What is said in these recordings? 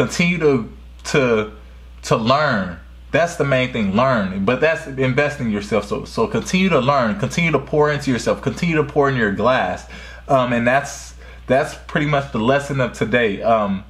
continue to to to learn. That's the main thing, learn. But that's investing yourself. So so continue to learn, continue to pour into yourself, continue to pour in your glass. Um, and that's that's pretty much the lesson of today. Um,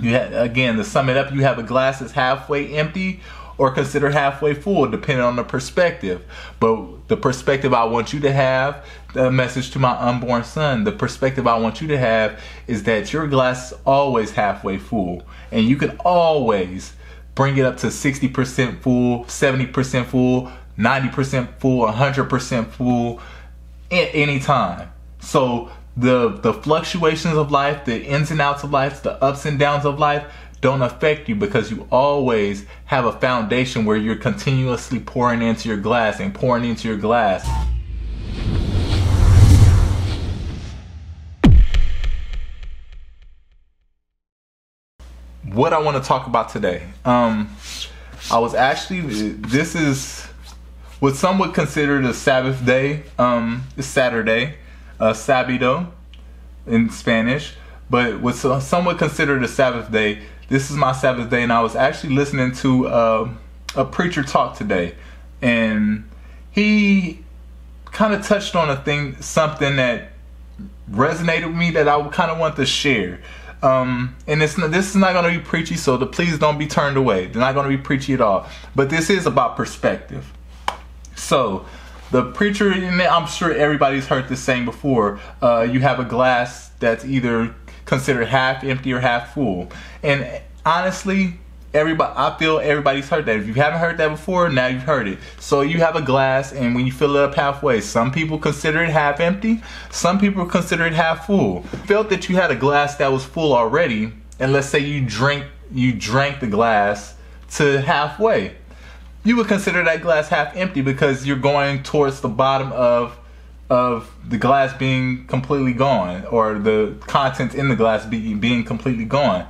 you again to sum it up, you have a glass that's halfway empty or consider halfway full, depending on the perspective. But the perspective I want you to have, the message to my unborn son, the perspective I want you to have is that your glass is always halfway full, and you can always bring it up to 60% full, 70% full, 90% full, 100% full at any time. So the the fluctuations of life, the ins and outs of life, the ups and downs of life don't affect you because you always have a foundation where you're continuously pouring into your glass and pouring into your glass. What I want to talk about today. Um, I was actually, this is what some would consider the Sabbath day. Um, Saturday, uh, Sábado in Spanish, but what some would consider the Sabbath day this is my Sabbath day, and I was actually listening to uh, a preacher talk today, and he kind of touched on a thing, something that resonated with me that I kind of want to share. Um, and it's this is not going to be preachy, so the, please don't be turned away. They're not going to be preachy at all. But this is about perspective. So the preacher, and I'm sure everybody's heard this saying before. Uh, you have a glass that's either considered half empty or half full. And honestly, everybody I feel everybody's heard that. If you haven't heard that before, now you've heard it. So you have a glass and when you fill it up halfway, some people consider it half empty, some people consider it half full. Felt that you had a glass that was full already, and let's say you drink you drank the glass to halfway. You would consider that glass half empty because you're going towards the bottom of of the glass being completely gone or the contents in the glass being being completely gone.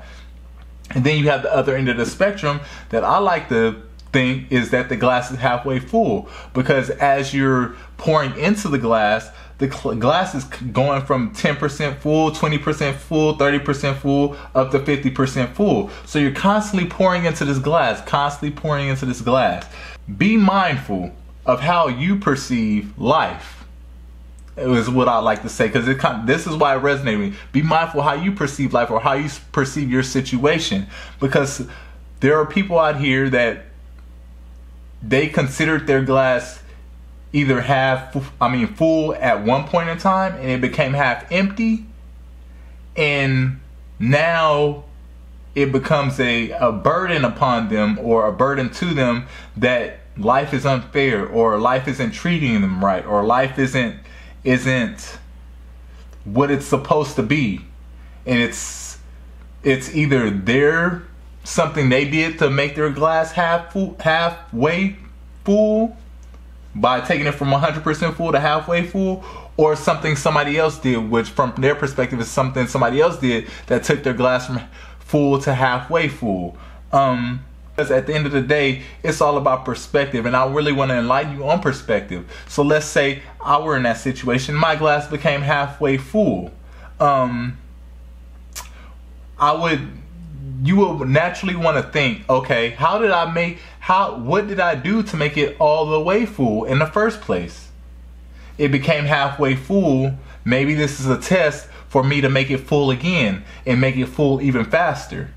And then you have the other end of the spectrum that I like to think is that the glass is halfway full because as you're pouring into the glass, the glass is going from 10% full, 20% full, 30% full, up to 50% full. So you're constantly pouring into this glass, constantly pouring into this glass. Be mindful of how you perceive life is what I like to say because it kind of, this is why it resonated with me. Be mindful how you perceive life or how you perceive your situation because there are people out here that they considered their glass either half I mean full at one point in time and it became half empty and now it becomes a, a burden upon them or a burden to them that life is unfair or life isn't treating them right or life isn't isn't what it's supposed to be. And it's it's either their something they did to make their glass half full halfway full by taking it from 100% full to halfway full or something somebody else did which from their perspective is something somebody else did that took their glass from full to halfway full. Um because at the end of the day, it's all about perspective, and I really want to enlighten you on perspective. So let's say I were in that situation, my glass became halfway full. Um, I would, you would naturally want to think, okay, how did I make, how, what did I do to make it all the way full in the first place? It became halfway full. Maybe this is a test for me to make it full again and make it full even faster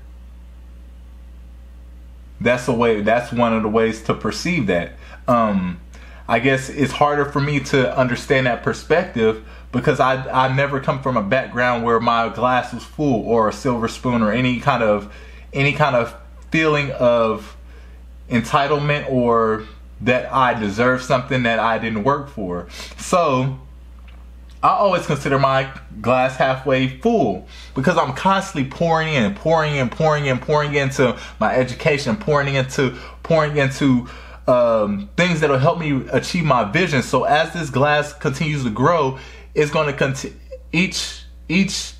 that's the way that's one of the ways to perceive that. Um i guess it's harder for me to understand that perspective because i i never come from a background where my glass was full or a silver spoon or any kind of any kind of feeling of entitlement or that i deserve something that i didn't work for. So I always consider my glass halfway full because I'm constantly pouring in, pouring in, pouring in, pouring into my education, pouring into, pouring into um, things that will help me achieve my vision. So as this glass continues to grow, it's going to continue. Each each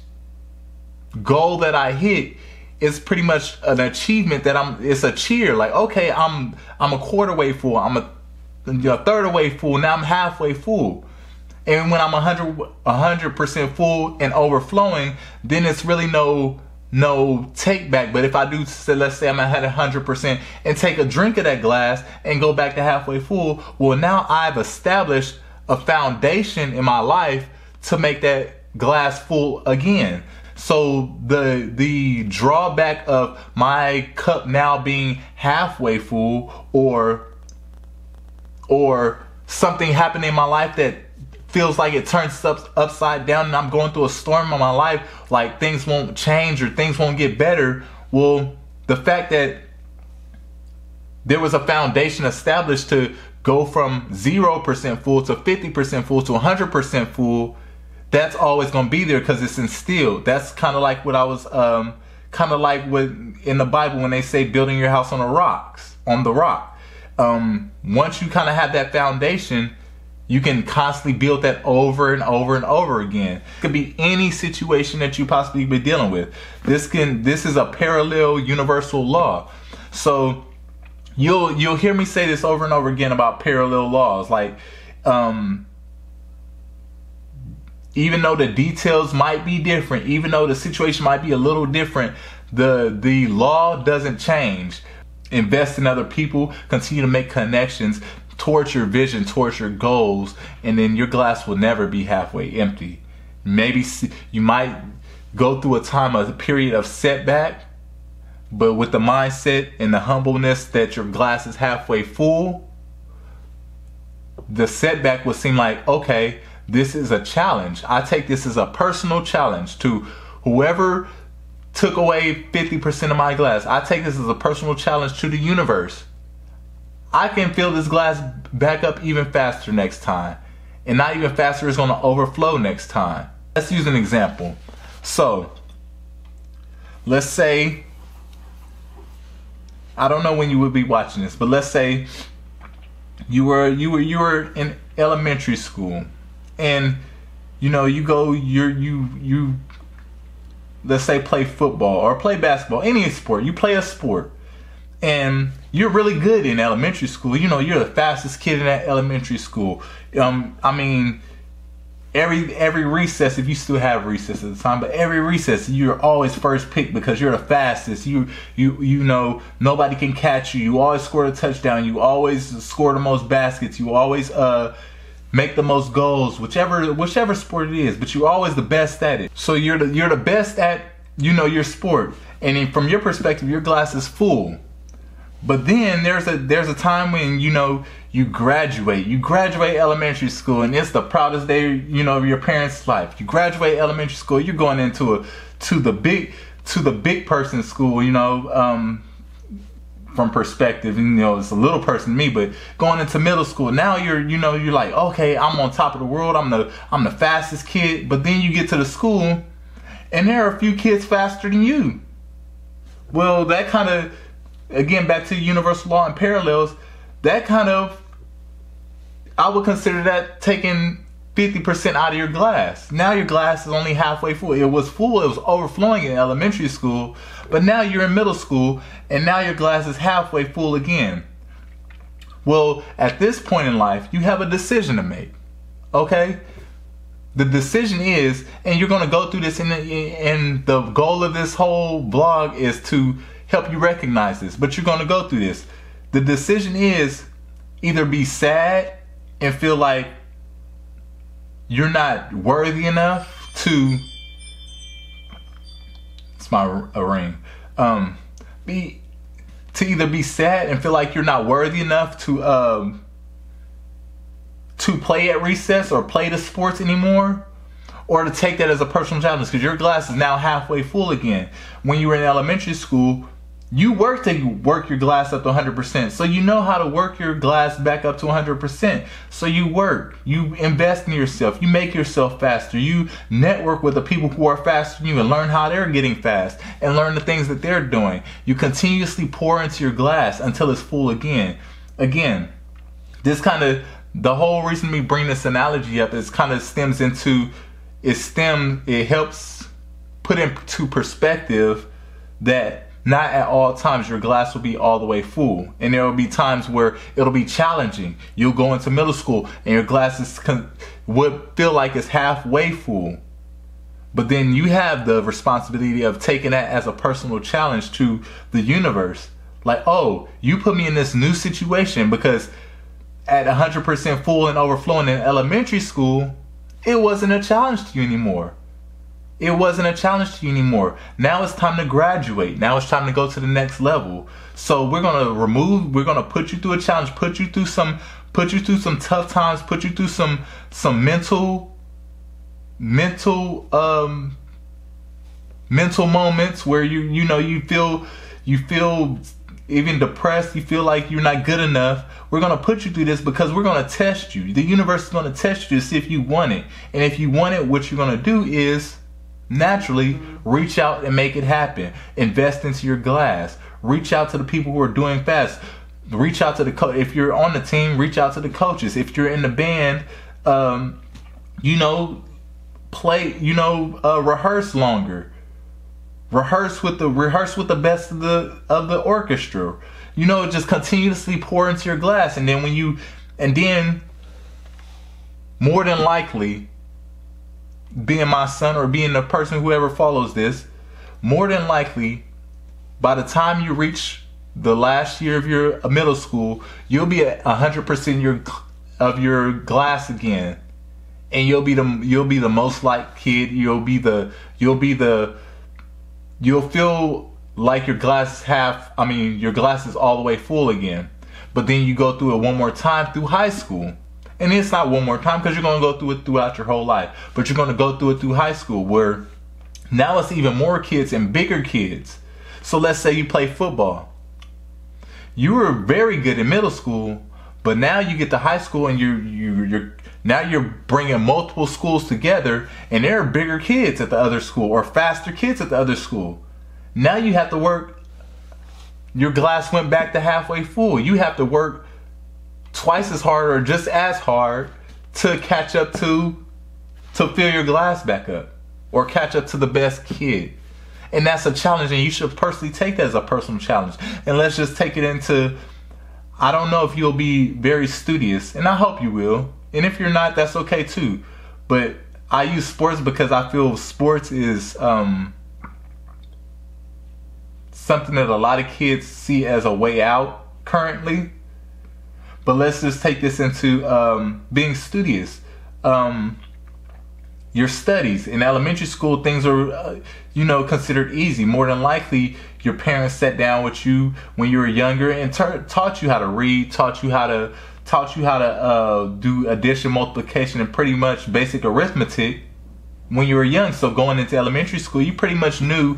goal that I hit is pretty much an achievement that I'm. It's a cheer. Like okay, I'm I'm a quarter way full. I'm a, a third way full. Now I'm halfway full. And when I'm 100 100% full and overflowing, then it's really no no take back. But if I do, say, let's say I'm at 100% and take a drink of that glass and go back to halfway full, well, now I've established a foundation in my life to make that glass full again. So the the drawback of my cup now being halfway full or or something happening in my life that feels like it turns up upside down and I'm going through a storm in my life, like things won't change or things won't get better. Well, the fact that there was a foundation established to go from 0% full to 50% full to 100% full, that's always going to be there because it's instilled. That's kind of like what I was, um, kind of like what in the Bible when they say building your house on the rocks, on the rock. Um, once you kind of have that foundation, you can constantly build that over and over and over again. It could be any situation that you possibly be dealing with. This can this is a parallel universal law. So you'll you'll hear me say this over and over again about parallel laws like um even though the details might be different even though the situation might be a little different the the law doesn't change invest in other people continue to make connections towards your vision towards your goals and then your glass will never be halfway empty maybe you might go through a time of a period of setback but with the mindset and the humbleness that your glass is halfway full, the setback will seem like, okay, this is a challenge. I take this as a personal challenge to whoever took away 50% of my glass. I take this as a personal challenge to the universe. I can fill this glass back up even faster next time. And not even faster is going to overflow next time. Let's use an example. So, let's say I don't know when you would be watching this, but let's say you were you were you were in elementary school and you know you go you're you you let's say play football or play basketball any sport you play a sport and you're really good in elementary school. You know you're the fastest kid in that elementary school. Um i mean every every recess if you still have recess at the time but every recess you're always first pick because you're the fastest. You you you know nobody can catch you. You always score a touchdown. You always score the most baskets. You always uh make the most goals whichever whichever sport it is but you're always the best at it. So you're the you're the best at you know your sport. And from your perspective your glass is full but then there's a there's a time when you know you graduate. You graduate elementary school, and it's the proudest day you know of your parents' life. You graduate elementary school, you're going into a to the big to the big person school. You know, um, from perspective, you know, it's a little person to me, but going into middle school now, you're you know you're like, okay, I'm on top of the world. I'm the I'm the fastest kid. But then you get to the school, and there are a few kids faster than you. Well, that kind of again back to universal law and parallels that kind of I would consider that taking 50% out of your glass. Now your glass is only halfway full. It was full, it was overflowing in elementary school, but now you're in middle school and now your glass is halfway full again. Well, at this point in life, you have a decision to make. Okay? The decision is, and you're going to go through this, and the, and the goal of this whole blog is to help you recognize this, but you're going to go through this. The decision is either be sad and feel like you're not worthy enough to it's my a ring um be to either be sad and feel like you're not worthy enough to um to play at recess or play the sports anymore or to take that as a personal challenge because your glass is now halfway full again when you were in elementary school you work to work your glass up to 100%. So you know how to work your glass back up to 100%. So you work, you invest in yourself, you make yourself faster, you network with the people who are faster than you and learn how they're getting fast and learn the things that they're doing. You continuously pour into your glass until it's full again. Again, this kind of the whole reason we bring this analogy up is kind of stems into it stem it helps put into perspective that not at all times your glass will be all the way full. And there will be times where it'll be challenging. You'll go into middle school and your glass is con- would feel like it's halfway full. But then you have the responsibility of taking that as a personal challenge to the universe. Like, oh, you put me in this new situation because at 100% full and overflowing in elementary school, it wasn't a challenge to you anymore. It wasn't a challenge to you anymore. Now it's time to graduate. Now it's time to go to the next level. So we're gonna remove. We're gonna put you through a challenge. Put you through some. Put you through some tough times. Put you through some some mental mental um mental moments where you you know you feel you feel even depressed, you feel like you're not good enough, we're going to put you through this because we're going to test you. The universe is going to test you to see if you want it. And if you want it, what you're going to do is naturally reach out and make it happen. Invest into your glass. Reach out to the people who are doing fast. Reach out to the coach. If you're on the team, reach out to the coaches. If you're in the band, um, you know, play, you know, uh, rehearse longer rehearse with the rehearse with the best of the of the orchestra you know just continuously pour into your glass and then when you and then more than likely being my son or being the person whoever follows this more than likely by the time you reach the last year of your uh, middle school you'll be at 100% your of your glass again and you'll be the you'll be the most liked kid you'll be the you'll be the you'll feel like your glass half, I mean, your glass is all the way full again. But then you go through it one more time through high school. And it's not one more time because you're going to go through it throughout your whole life. But you're going to go through it through high school where now it's even more kids and bigger kids. So let's say you play football. You were very good in middle school, but now you get to high school and you're, you, you're now you're bringing multiple schools together and there are bigger kids at the other school or faster kids at the other school. Now you have to work, your glass went back to halfway full. You have to work twice as hard or just as hard to catch up to, to fill your glass back up or catch up to the best kid. And that's a challenge and you should personally take that as a personal challenge. And let's just take it into, I don't know if you'll be very studious and I hope you will and if you're not, that's okay too. But I use sports because I feel sports is um, something that a lot of kids see as a way out currently. But let's just take this into um, being studious. Um, your studies in elementary school, things are, uh, you know, considered easy. More than likely, your parents sat down with you when you were younger and taught you how to read, taught you how to taught you how to uh, do addition, multiplication, and pretty much basic arithmetic when you were young. So going into elementary school, you pretty much knew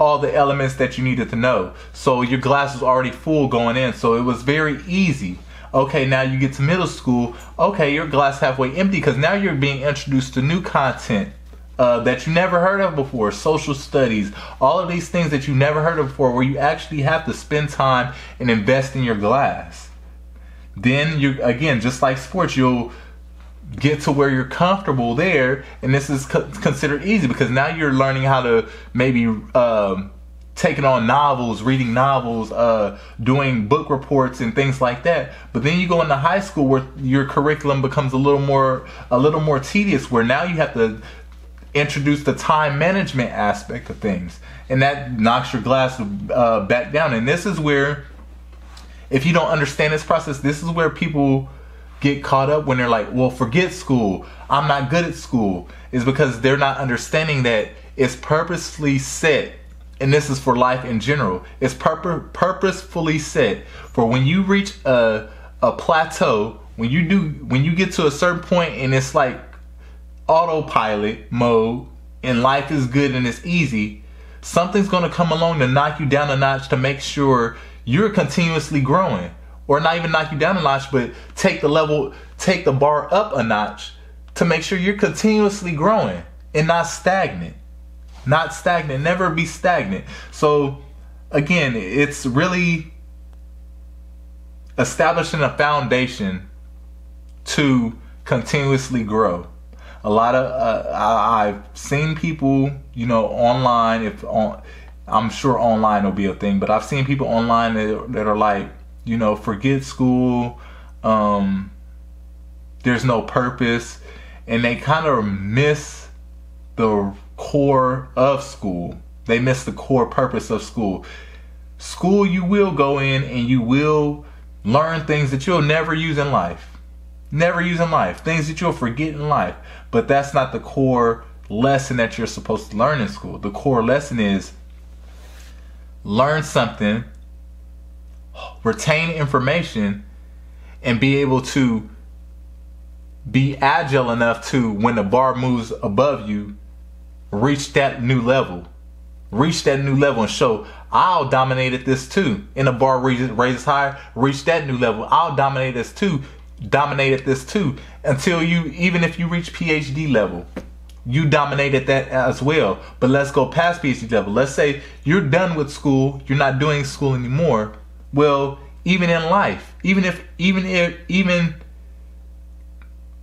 all the elements that you needed to know. So your glass was already full going in. So it was very easy. Okay, now you get to middle school. Okay, your glass halfway empty because now you're being introduced to new content. Uh, that you never heard of before, social studies, all of these things that you never heard of before, where you actually have to spend time and invest in your glass then you again just like sports you'll get to where you're comfortable there and this is co- considered easy because now you're learning how to maybe um, taking on novels reading novels uh, doing book reports and things like that. But then you go into high school where your curriculum becomes a little more a little more tedious where now you have to introduce the time management aspect of things. And that knocks your glass uh, back down. And this is where if you don't understand this process, this is where people get caught up when they're like, well, forget school. I'm not good at school. Is because they're not understanding that it's purposely set, and this is for life in general. It's pur- purposefully set for when you reach a, a plateau, when you do, when you get to a certain point and it's like autopilot mode and life is good and it's easy, something's to come along to knock you down a notch to make sure you're continuously growing. Or not even knock you down a notch, but take the level, take the bar up a notch to make sure you're continuously growing and not stagnant. Not stagnant, never be stagnant. So, again, it's really establishing a foundation to continuously grow. A lot of uh, I, have seen people, you know, online. If on, I'm sure online will be a thing, but I've seen people online that, that are like, you know, forget school, um, there's no purpose, and they kind of miss the core of school. They miss the core purpose of school. School, you will go in and you will learn things that you'll never use in life. Never use in life. Things that you'll forget in life. But that's not the core lesson that you're supposed to learn in school. The core lesson is learn something, retain information, and be able to be agile enough to when the bar moves above you, reach that new level. Reach that new level and show I'll dominate at this too. In the bar raises, raises higher, reach that new level. I'll dominate this too. Dominate at this too. Until you, even if you reach PhD level, you dominated that as well. But let's go past PhD level. Let's say you're done with school, you're not doing school anymore. Well, even in life, even if even if even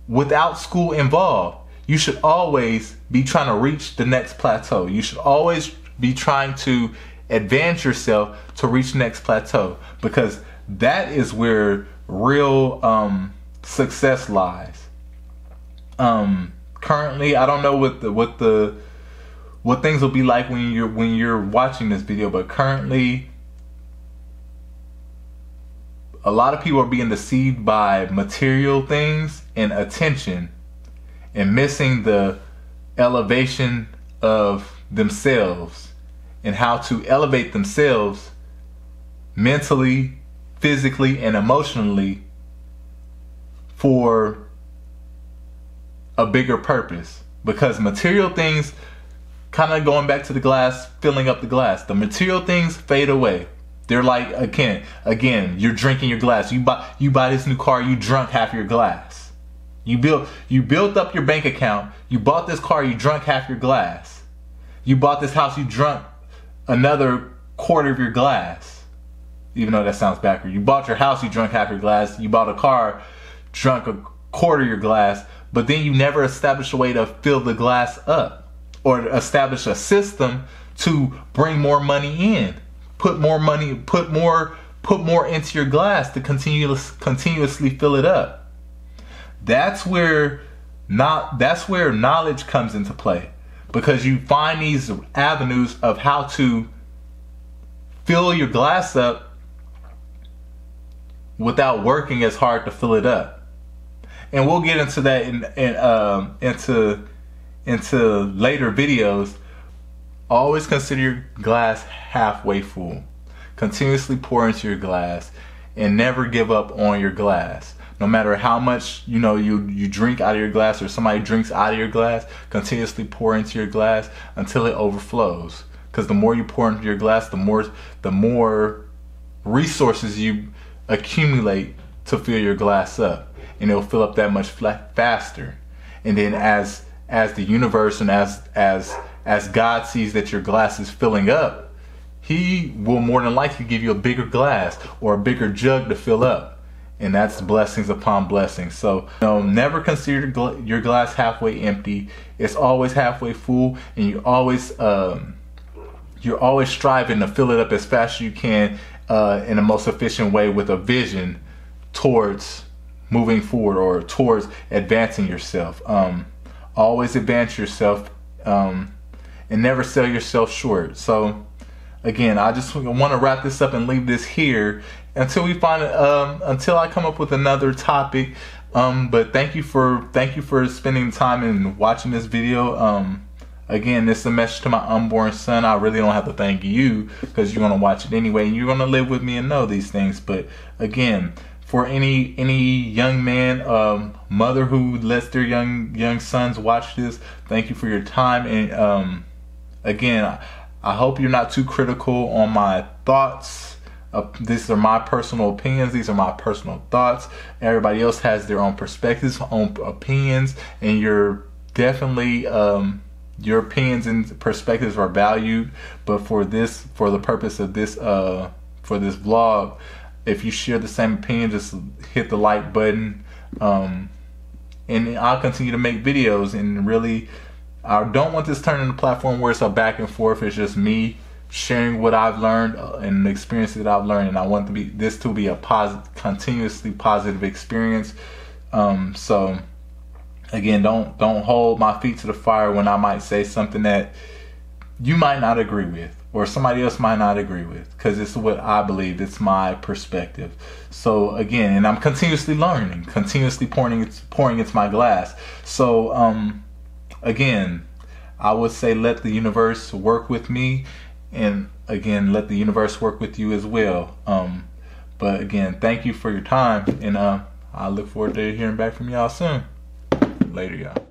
without school involved, you should always be trying to reach the next plateau. You should always be trying to advance yourself to reach next plateau because that is where real um, success lies. Um, currently, I don't know what the what the what things will be like when you're when you're watching this video, but currently a lot of people are being deceived by material things and attention and missing the elevation of themselves and how to elevate themselves mentally, physically, and emotionally for a bigger purpose. Because material things, kind of going back to the glass, filling up the glass, the material things fade away. They're like again, again, you're drinking your glass. You buy you buy this new car, you drunk half your glass. You built you built up your bank account. You bought this car, you drunk half your glass. You bought this house, you drunk another quarter of your glass. Even though that sounds backward. You bought your house, you drunk half your glass. You bought a car, drunk a quarter of your glass. But then you never established a way to fill the glass up or establish a system to bring more money in put more money, put more, put more into your glass to continuous, continuously fill it up. That's where not that's where knowledge comes into play because you find these avenues of how to fill your glass up without working as hard to fill it up. And we'll get into that in, in um, into into later videos Always consider your glass halfway full. Continuously pour into your glass and never give up on your glass. No matter how much you know you, you drink out of your glass or somebody drinks out of your glass, continuously pour into your glass until it overflows. Because the more you pour into your glass, the more the more resources you accumulate to fill your glass up, and it'll fill up that much faster. And then as as the universe and as as as God sees that your glass is filling up, He will more than likely give you a bigger glass or a bigger jug to fill up. And that's blessings upon blessings. So, you know, never consider your glass halfway empty. It's always halfway full, and you always um, you're always striving to fill it up as fast as you can uh, in the most efficient way with a vision towards moving forward or towards advancing yourself. Um, always advance yourself. Um, and never sell yourself short. So, again, I just want to wrap this up and leave this here until we find um, until I come up with another topic. Um, but thank you for thank you for spending time and watching this video. Um, again, this is a message to my unborn son. I really don't have to thank you because you're gonna watch it anyway, and you're gonna live with me and know these things. But again, for any any young man, um, mother who lets their young young sons watch this, thank you for your time and um, again, I hope you're not too critical on my thoughts. Uh, these are my personal opinions. These are my personal thoughts. Everybody else has their own perspectives, own opinions, and you're definitely um, your opinions and perspectives are valued. But for this, for the purpose of this, uh, for this vlog, if you share the same opinion, just hit the like button. Um, and I'll continue to make videos and really I don't want this turning into a platform where it's a back and forth. It's just me sharing what I've learned uh, and the experience that I've learned, and I want to be this to be a positive, continuously positive experience. Um, so, again, don't don't hold my feet to the fire when I might say something that you might not agree with or somebody else might not agree with because it's what I believe. It's my perspective. So again, and I'm continuously learning, continuously pouring it's pouring into my glass. So um, again, I would say let the universe work with me, and again, let the universe work with you as well. Um, but again, thank you for your time, and uh, I look forward to hearing back from y'all soon. Later, y'all.